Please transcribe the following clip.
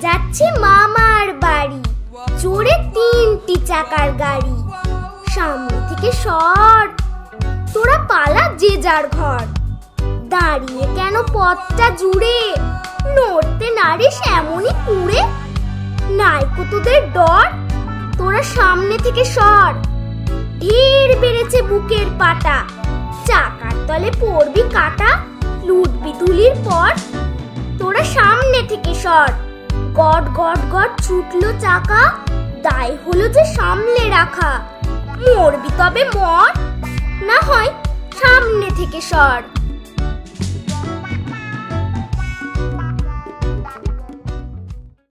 যাচ্ছে মামার বাড়ি। জোরে তিনটি চাকার গাড়ি। সামনে থেকে সর। তোরা পালা যে যার ঘর। দাঁড়িয়ে কেন পথটা জুড়ে? নড়তে নারিস এমনই কুড়ে। নাইকো তোদের ডর। তোরা সামনে থেকে সর। ঢের বেড়েছে বুকের পাটা চাকার তলে পড়বি কাটা। লুটবি তুলির পর। তোরা সামনে থেকে সর। গট গট গট ছুটলো চাকা। দায় হলো যে সামলে রাখা। মরবি তবে মর, না হয় সামনে থেকে সর।